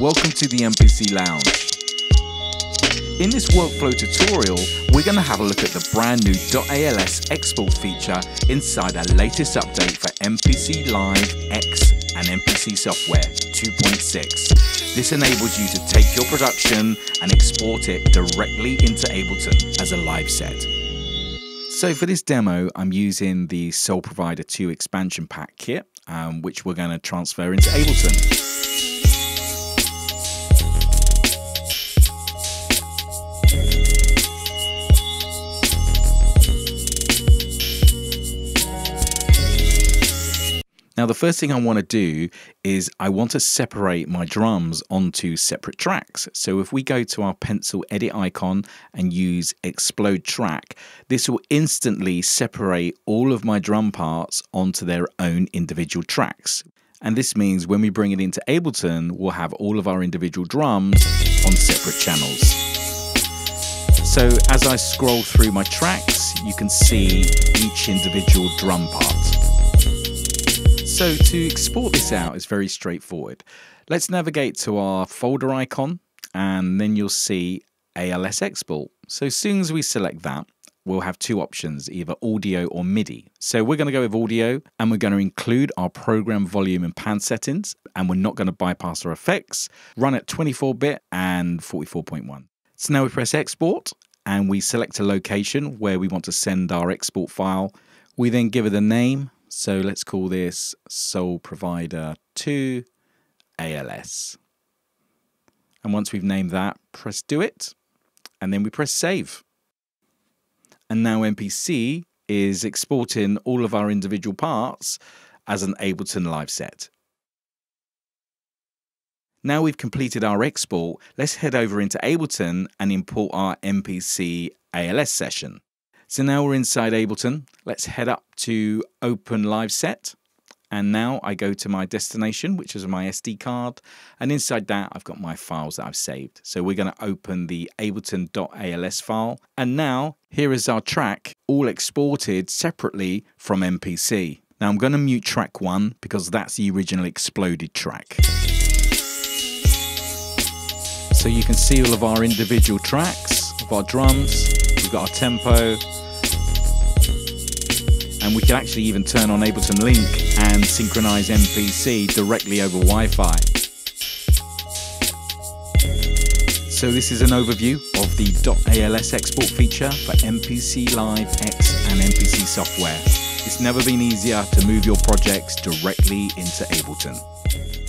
welcome to the MPC Lounge. In this workflow tutorial, we're going to have a look at the brand new .als export feature inside our latest update for MPC Live X and MPC Software 2.6. This enables you to take your production and export it directly into Ableton as a live set. So for this demo, I'm using the Soul Provider 2 expansion pack kit, um, which we're going to transfer into Ableton. Now, the first thing I want to do is I want to separate my drums onto separate tracks. So if we go to our pencil edit icon and use explode track, this will instantly separate all of my drum parts onto their own individual tracks. And this means when we bring it into Ableton, we'll have all of our individual drums on separate channels. So as I scroll through my tracks, you can see each individual drum part. So to export this out is very straightforward. Let's navigate to our folder icon and then you'll see ALS export. So as soon as we select that, we'll have two options, either audio or MIDI. So we're going to go with audio and we're going to include our program volume and pan settings and we're not going to bypass our effects, run at 24-bit and 44.1. So now we press export and we select a location where we want to send our export file. We then give it a name so let's call this Soul Provider 2 ALS. And once we've named that, press do it, and then we press save. And now MPC is exporting all of our individual parts as an Ableton live set. Now we've completed our export, let's head over into Ableton and import our MPC ALS session. So now we're inside Ableton. Let's head up to Open Live Set. And now I go to my destination, which is my SD card. And inside that, I've got my files that I've saved. So we're going to open the ableton.als file. And now here is our track, all exported separately from MPC. Now I'm going to mute track one because that's the original exploded track. So you can see all of our individual tracks of our drums. We've got our tempo, and we can actually even turn on Ableton Link and synchronize MPC directly over Wi-Fi. So this is an overview of the .als export feature for MPC Live X and MPC software. It's never been easier to move your projects directly into Ableton.